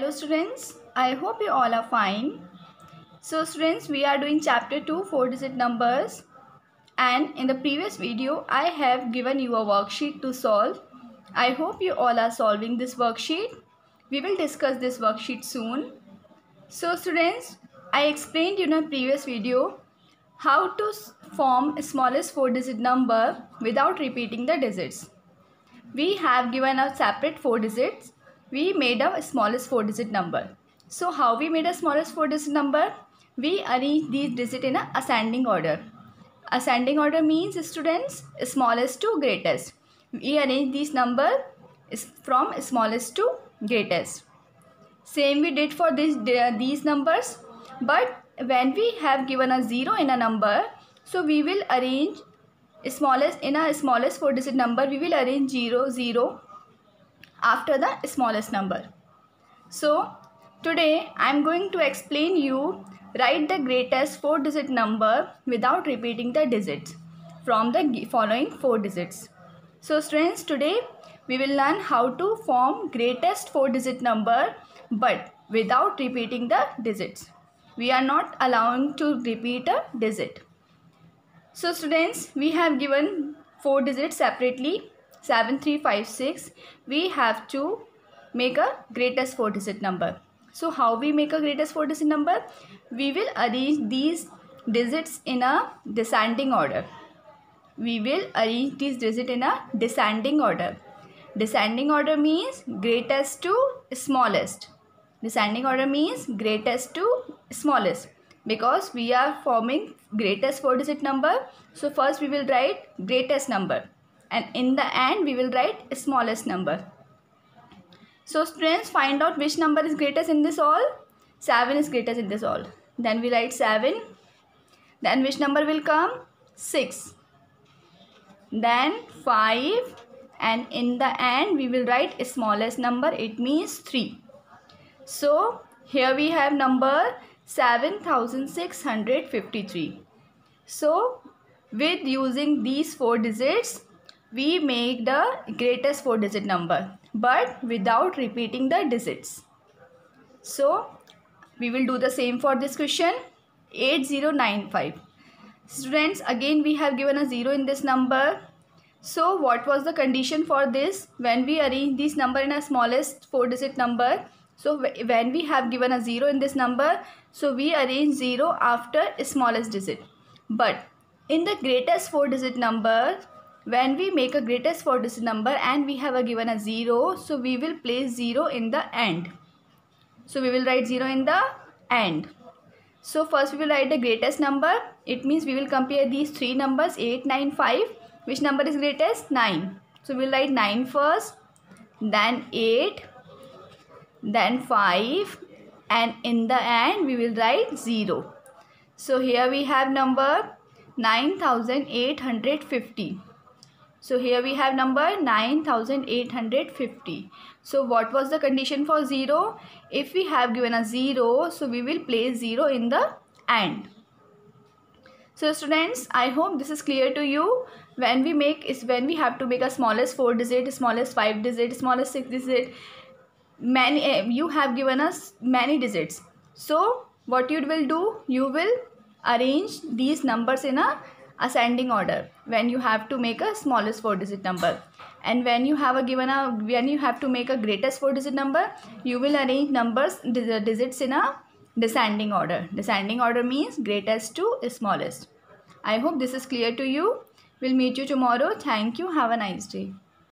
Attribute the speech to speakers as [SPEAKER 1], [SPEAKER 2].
[SPEAKER 1] Hello students, I hope you all are fine. So students, we are doing chapter 2 4 digit numbers and in the previous video I have given you a worksheet to solve. I hope you all are solving this worksheet. We will discuss this worksheet soon. So students, I explained in a previous video how to form smallest 4 digit number without repeating the digits. We have given a separate 4 digits we made a smallest four digit number. So how we made a smallest four digit number? We arrange these digits in a ascending order. Ascending order means students smallest to greatest. We arrange these number from smallest to greatest. Same we did for this, these numbers. But when we have given a 0 in a number, so we will arrange smallest in a smallest four digit number we will arrange 0 0 after the smallest number. So today I am going to explain you write the greatest 4 digit number without repeating the digits from the following 4 digits. So students today we will learn how to form greatest 4 digit number but without repeating the digits. We are not allowing to repeat a digit. So students we have given 4 digits separately 7356 we have to make a greatest four digit number. So how we make a greatest four digit number? We will arrange these digits in a descending order. We will arrange these digits in a descending order. Descending order means greatest to smallest. Descending order means greatest to smallest. Because we are forming greatest four digit number so first we will write greatest number and in the end we will write smallest number. So students find out which number is greatest in this all. 7 is greatest in this all. Then we write 7. Then which number will come? 6. Then 5 and in the end we will write smallest number it means 3. So here we have number 7653. So with using these four digits we make the greatest four digit number but without repeating the digits. So we will do the same for this question 8095. Students again we have given a 0 in this number. So what was the condition for this when we arrange this number in a smallest 4 digit number. So when we have given a 0 in this number so we arrange 0 after smallest digit. But in the greatest 4 digit number when we make a greatest four digit number and we have a given a 0 so we will place 0 in the end. So we will write 0 in the end. So first we will write the greatest number. It means we will compare these three numbers 8 9 5 which number is greatest? 9 so we will write 9 first then 8 then 5 and in the end we will write 0 so here we have number 9850 so here we have number 9850. So what was the condition for 0? If we have given a 0, so we will place 0 in the end. So students, I hope this is clear to you. When we make is when we have to make a smallest 4 digit, smallest 5 digit, smallest 6 digit. Many eh, you have given us many digits. So what you will do? You will arrange these numbers in a ascending order when you have to make a smallest four digit number. And when you have a given a when you have to make a greatest four digit number you will arrange numbers uh, digits in a descending order. Descending order means greatest to smallest. I hope this is clear to you. We'll meet you tomorrow. Thank you. Have a nice day